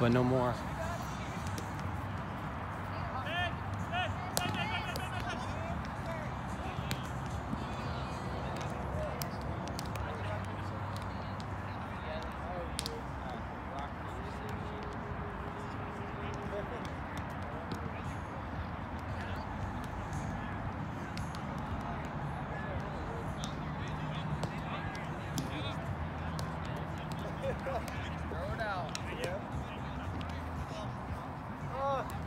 but no more. Throw it out. 아.